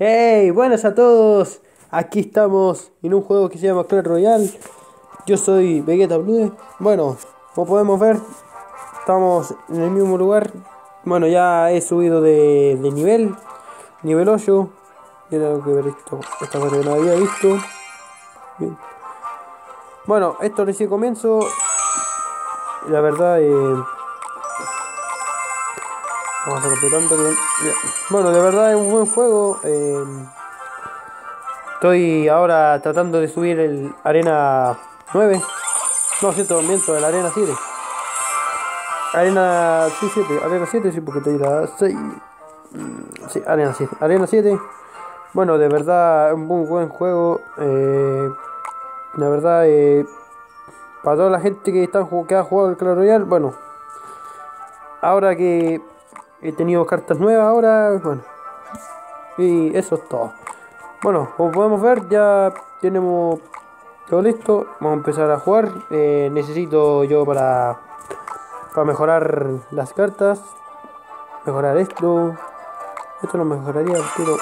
Hey, buenas a todos. Aquí estamos en un juego que se llama Clash Royale. Yo soy Vegeta Blue. Bueno, como podemos ver, estamos en el mismo lugar. Bueno, ya he subido de, de nivel, nivel 8. Ya tengo que ver esto, esta parte que no había visto. Bien. Bueno, esto recién comienzo. La verdad, eh, Vamos a completando bien. Bueno, de verdad es un buen juego. eh, estoy ahora tratando de subir el Arena 9. No, siento, miento, el Arena 7. Arena sí, 7, Arena 7, sí, porque estoy la 6. Mm, Sí, Arena 7. Arena 7. Bueno, de verdad es un buen juego. eh, la verdad, eh, para toda la gente que, está, que ha jugado el Clash Royale, bueno, ahora que he tenido cartas nuevas ahora, bueno. Y eso es todo. Bueno, como podemos ver, ya tenemos todo listo. Vamos a empezar a jugar. Eh, necesito yo para, para mejorar las cartas. Mejorar esto. Esto lo mejoraría tiro.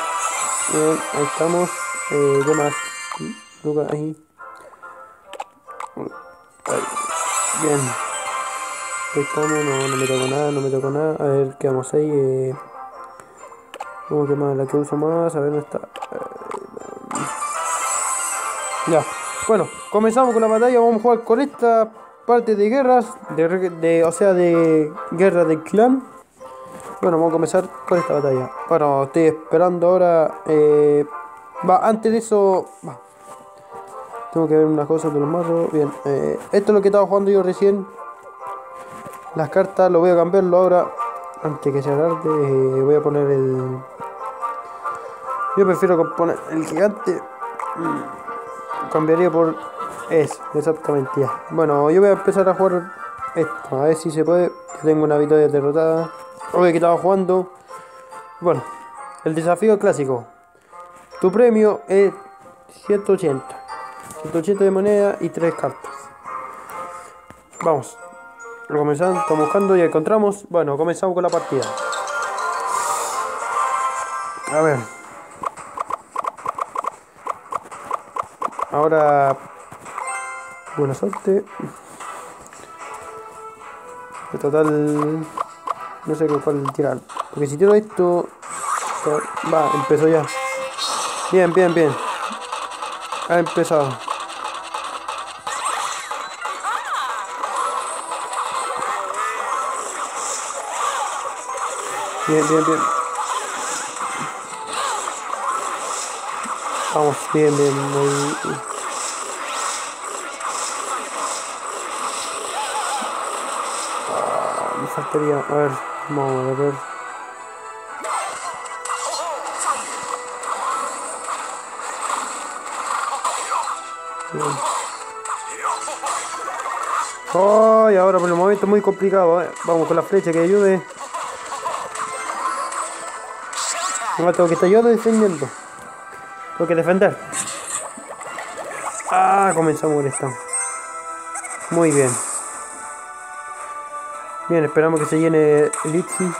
Bien, ahí estamos. Eh, ¿Qué más? Ahí. Bien. No, no me tocó nada, no me tocó nada. A ver, ¿qué vamos ahí? Eh, ¿Cómo que más? La que uso más, a ver dónde está. Eh, ya, bueno, comenzamos con la batalla. Vamos a jugar con esta parte de guerras, de, de- o sea, de guerra del clan. Bueno, vamos a comenzar con esta batalla. Bueno, estoy esperando ahora. eh, va, antes de eso. Va. Tengo que ver unas cosas de los mazos. Bien, eh, esto es lo que estaba jugando yo recién. Las cartas lo voy a cambiarlo ahora. Antes que sea tarde, eh, voy a poner el. Yo prefiero poner el gigante. Mm, Cambiaría por eso, exactamente ya. Bueno, yo voy a empezar a jugar esto, a ver si se puede. Tengo una victoria derrotada. Obvio que estaba jugando. Bueno, el desafío clásico. Tu premio es 180. 180 de moneda y 3 cartas. Vamos. Comenzamos, estamos buscando y encontramos. Bueno, comenzamos con la partida. A ver. Ahora. Buena suerte. En total. No sé con cuál tirar. Porque si tiro esto. Va, empezó ya. Bien, bien, bien. Ha empezado. Bien, bien, bien. Vamos, bien, bien. Muy... Ah, me faltaría. A ver, vamos a ver. Bien. Ay, ahora por el momento muy complicado. eh. Vamos con la flecha que ayude. No tengo que estar yo defendiendo. Tengo que defender. Ah, comenzamos con esta. Muy bien. Bien, esperamos que se llene Litsi.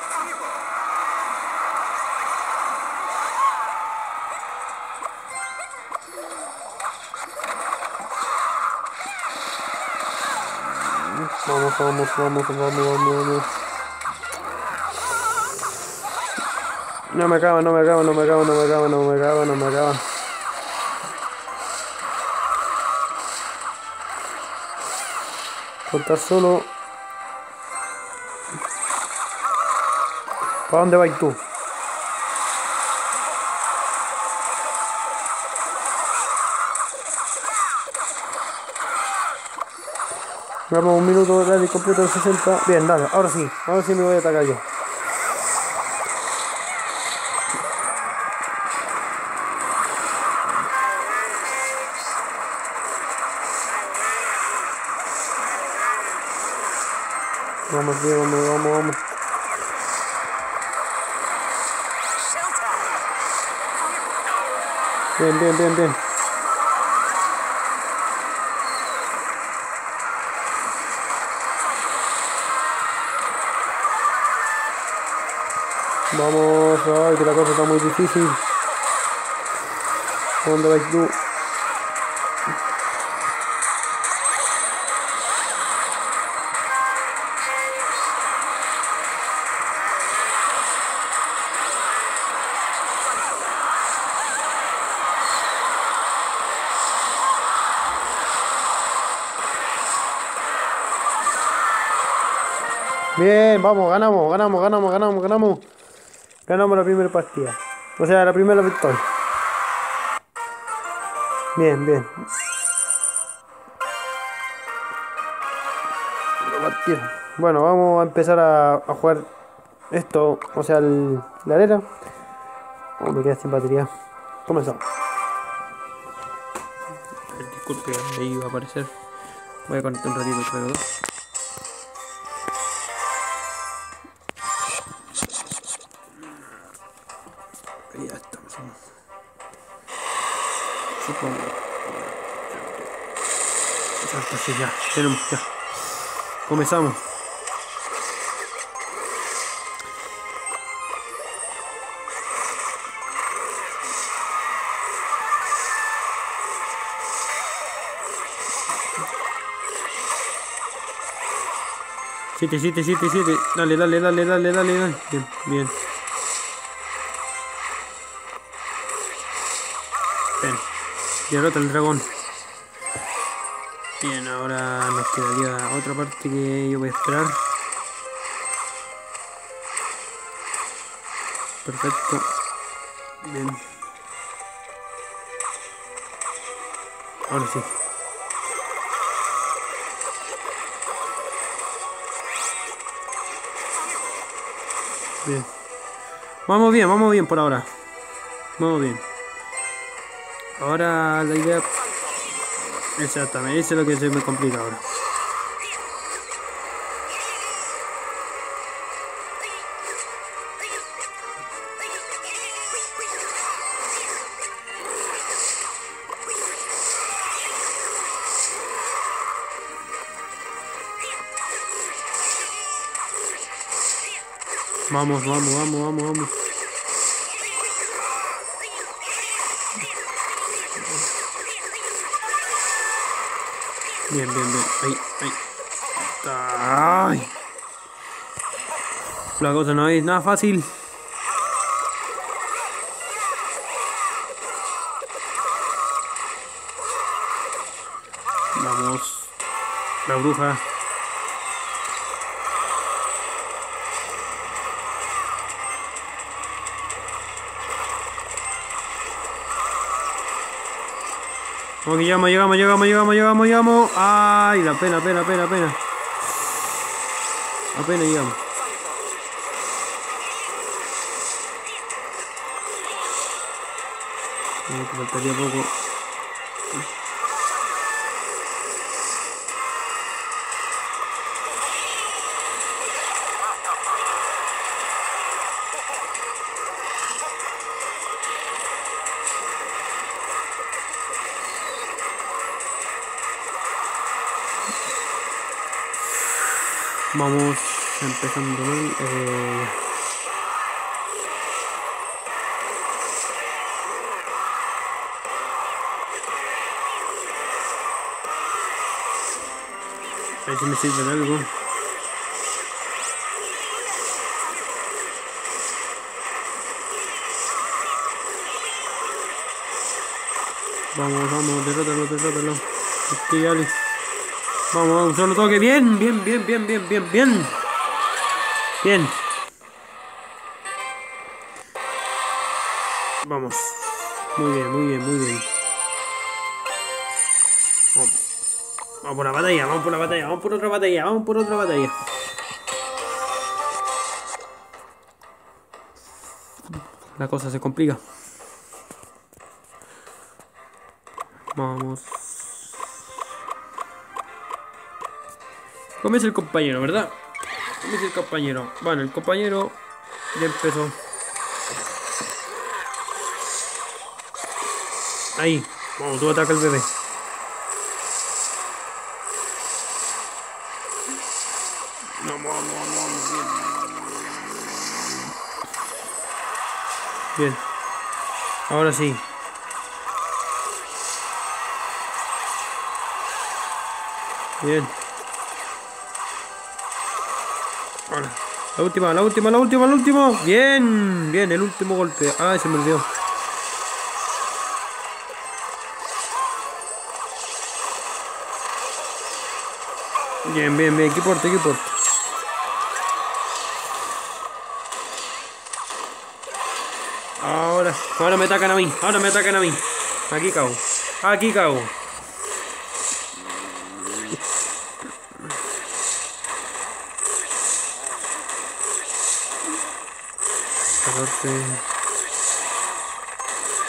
Vamos, vamos, vamos, vamos, vamos, vamos. No me acaba, no me acaba, no me acaba, no me acaba, no me acaba, no me acaba. Contar solo. ¿Para dónde vas tú? Vamos un minuto, dale completo de 60. Bien, dale, ahora sí, ahora sí me voy a atacar yo. Vamos, bien, vamos, vamos, vamos. Bien, bien, bien, bien. Vamos, ay, que la cosa está muy difícil. dónde vais tú? Bien, vamos, ganamos, ganamos, ganamos, ganamos, ganamos. Ganamos la primera partida. O sea, la primera victoria. Bien, bien. Bueno, vamos a empezar a, jugar esto, o sea, la arena. Oh, me queda sin batería. Comenzamos. Disculpe, ahí va a aparecer. Voy a conectar un ratito el cargador. Comenzamos. Siete, siete, siete, siete. Dale, dale, dale, dale, dale, dale. Bien, bien. Bien. Derrota el dragón. Bien, ahora nos quedaría otra parte que yo voy a esperar. Perfecto. Bien. Ahora sí. Bien. Vamos bien, vamos bien por ahora. Vamos bien. Ahora la idea Exactamente, eso es lo que se me complica ahora. Vamos, vamos, vamos, vamos, vamos. Bien, bien, bien. Ahí, ahí. Ay. La cosa no es nada fácil. Vamos. La bruja. Vamos llegamos, llegamos, llegamos, llegamos, llegamos, llegamos. Ay, la pena, pena, pena, pena. Apenas llegamos. Faltaría poco. Vamos empezando mal. Eh... A ver si me sirve de algo. Vamos, vamos, derrótalo, derrótalo. Aquí, Ali. Vamos, un solo toque. Bien, bien, bien, bien, bien, bien, bien. Bien. Vamos. Muy bien, muy bien, muy bien. Vamos. Por la batalla, vamos por la batalla, vamos por otra batalla, vamos por otra batalla. La cosa se complica. Vamos. Comienza el compañero, ¿verdad? Comienza el compañero. Bueno, el compañero ya empezó. Ahí. Vamos, tú ataca al bebé. No more, no more, Bien. Ahora sí. Bien. Ahora. La última, la última, la última, la última. Bien, bien, el último golpe. Ah, se me olvidó. Bien, bien, bien. Qué porte, qué porte. Ahora, ahora me atacan a mí. Ahora me atacan a mí. Aquí cago. Aquí cago.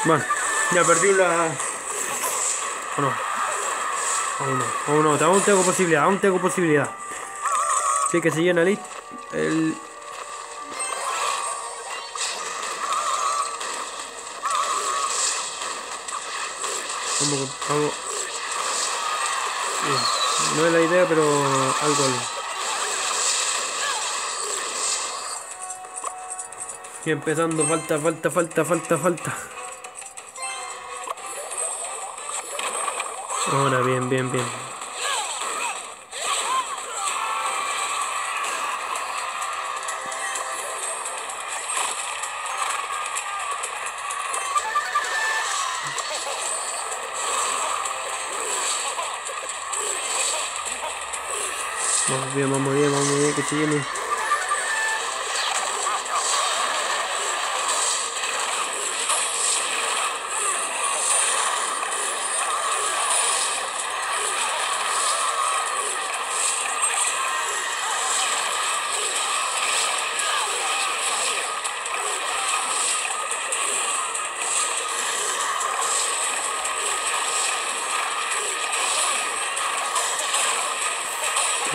Bueno, ya perdí la... ¿O no? Aún no, aún no, aún tengo posibilidad, aún tengo posibilidad. Sí que se llena el... el... No es la idea, pero algo algo. Y empezando, falta, falta, falta, falta, falta. Ahora, bien, bien, bien. ya mamanya mamanya kecil nih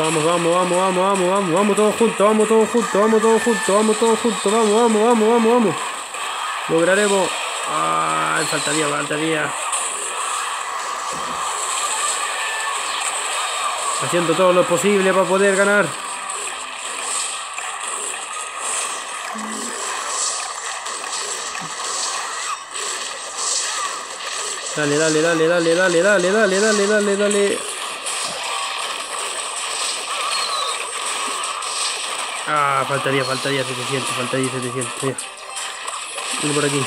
Vamos, vamos, vamos, vamos, vamos, vamos, vamos todos juntos, vamos todos juntos, vamos todos juntos, vamos todos juntos, vamos, vamos, vamos, vamos, vamos. Lograremos. Ay, faltaría, faltaría. Haciendo todo lo posible para poder ganar. Dale, dale, dale, dale, dale, dale, dale, dale, dale, dale. Ah, faltaría, faltaría 700, faltaría 700, ya. Uno por aquí.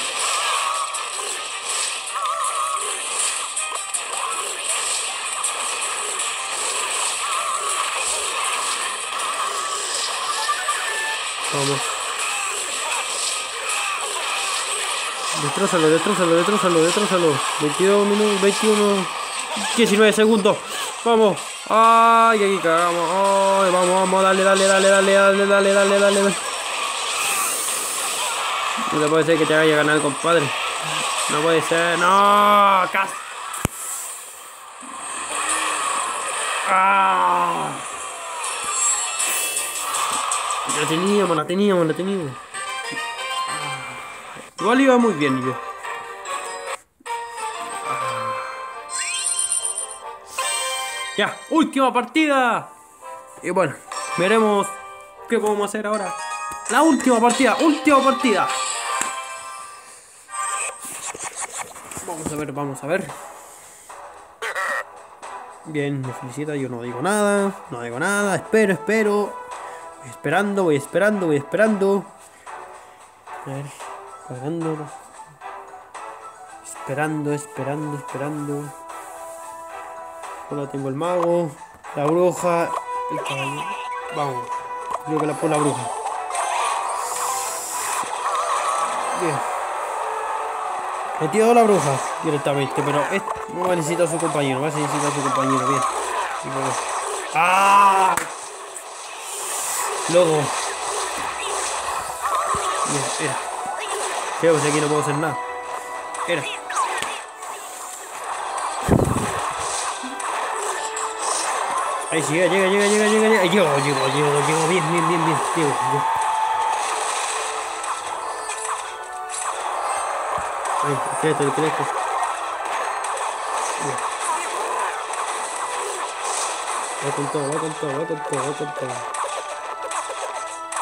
Vamos. Destrózalo, destrózalo, destrózalo, destrózalo. 22 minutos, 21, 19 segundos. Vamos. Ay, aquí cagamos. Ay, vamos, vamos, dale, dale, dale, dale, dale, dale, dale, dale. No puede ser que te vaya a ganar, compadre. No puede ser. No, casi. Ah. La teníamos, la teníamos, la teníamos. Igual iba muy bien yo. Ya, última partida. Y bueno, veremos qué podemos hacer ahora. La última partida, última partida. Vamos a ver, vamos a ver. Bien, me felicita, yo no digo nada, no digo nada, espero, espero. Voy esperando, voy esperando, voy esperando. A ver, cargando. Esperando, esperando, esperando. Ahora tengo el mago, la bruja, el. Vamos, creo que la por la bruja. Bien. He tirado la bruja directamente, pero no va a su compañero, va a necesitar a su compañero, bien. ¡Ah! Luego. Bien. Creo que aquí no puedo hacer nada. Era. Ahí llega, llega, llega, llega, llega, llega. Llego, llego, llego, llego. Bien, bien, bien, bien. Llego, llego. Espérate, espérate. Bien. Va con todo, va con todo, va con todo, va con todo.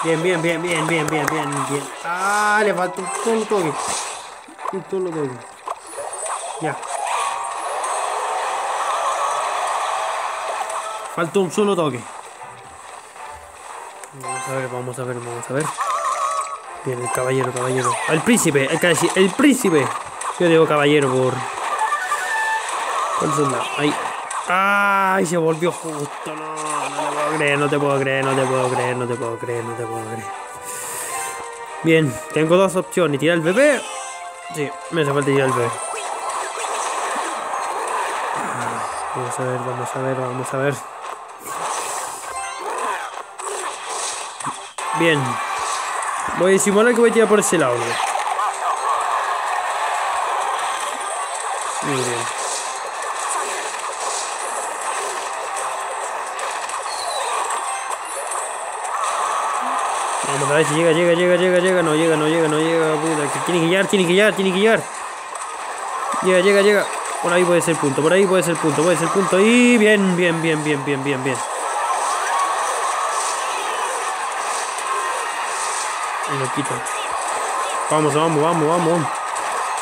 Bien, bien, bien, bien, bien, bien, bien, bien. Ah, le falta un solo toque. Un solo toque. Ya. Faltó un solo toque. Vamos a ver, vamos a ver, vamos a ver. Bien, el caballero, caballero. El príncipe, que decir, el príncipe. Yo digo caballero por. ¿Cuántos son? Ahí. ¡Ay! Se volvió justo. No, no te puedo creer, no te puedo creer, no te puedo creer, no te puedo creer, no te puedo creer. Bien, tengo dos opciones. ¿Tirar el bebé? Sí, me hace falta tirar el bebé. Vamos a ver, vamos a ver, vamos a ver. Bien. Voy a disimular que voy a tirar por ese lado. Muy bien. Vamos a ver si llega, llega, llega, llega, llega. No llega, no llega, no llega. Puta, que tiene que llegar, tiene que llegar, tiene que llegar. Llega, llega, llega. Por ahí puede ser punto, por ahí puede ser punto, puede ser punto. Y bien, bien, bien, bien, bien, bien, bien. Vamos, vamos, vamos, vamos.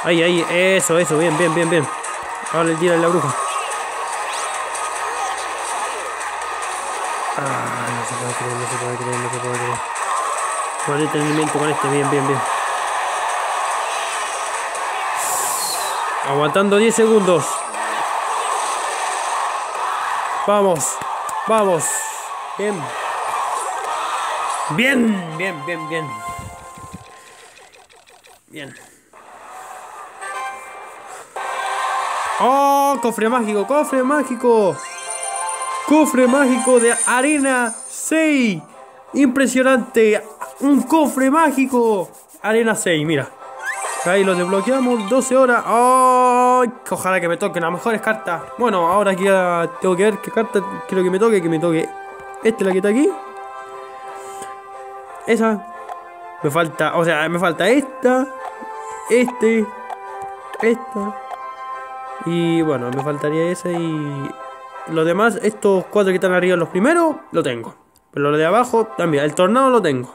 Ahí, ahí, eso, eso, bien, bien, bien, bien. Ahora le tira la bruja. Ah, no se puede creer, no se puede creer, no se puede creer. Con el entendimiento con este, bien, bien, bien. Aguantando 10 segundos. Vamos, vamos. Bien. Bien, bien, bien, bien. Bien. ¡Oh! Cofre mágico, cofre mágico. Cofre mágico de arena 6. Impresionante. Un cofre mágico. Arena 6, mira. Ahí lo desbloqueamos, 12 horas. ¡Oh! Ojalá que me toquen las mejores cartas. Bueno, ahora aquí tengo que ver qué carta quiero que me toque. Que me toque. Esta la que está aquí. Esa. Me falta, o sea, me falta esta. Este. Esta. Y bueno, me faltaría esa y... Los demás, estos cuatro que están arriba, los primeros, lo tengo. Pero los de abajo, también. El tornado lo tengo.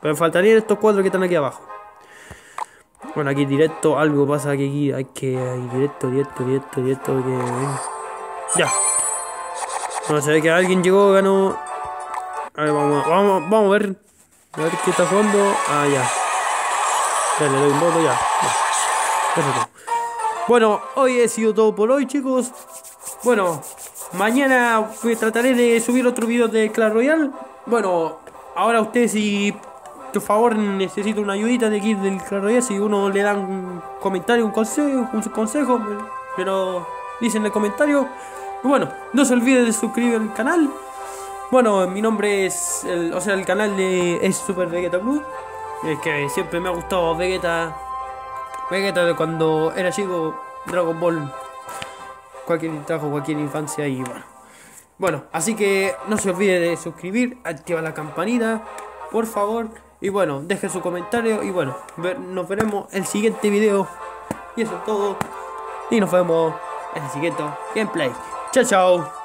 Pero me faltarían estos cuatro que están aquí abajo. Bueno, aquí directo, algo pasa que aquí hay que... Hay directo, directo, directo, directo, que... Ya. No se ve que alguien llegó, ganó... A ver, vamos, vamos, vamos a ver. A ver qué está jugando. Ah, ya. Ya le doy un voto, ya. ya. Bueno, hoy he sido todo por hoy, chicos. Bueno, mañana trataré de subir otro video de Clash Royale. Bueno, ahora ustedes si por favor necesito una ayudita de aquí del Clash Royale, si uno le dan un comentario, un consejo, un consejo, pero dicen en el comentario. Bueno, no se olviden de suscribir al canal. Bueno, mi nombre es, el, o sea, el canal de es Super Vegeta Blue. Es que siempre me ha gustado Vegeta Vegeta de cuando era chico, Dragon Ball, cualquier trabajo, cualquier infancia y bueno. Bueno, así que no se olvide de suscribir, activar la campanita, por favor. Y bueno, deje su comentario y bueno, nos veremos en el siguiente video. Y eso es todo. Y nos vemos en el siguiente gameplay. Chao, chao.